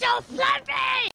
don't me!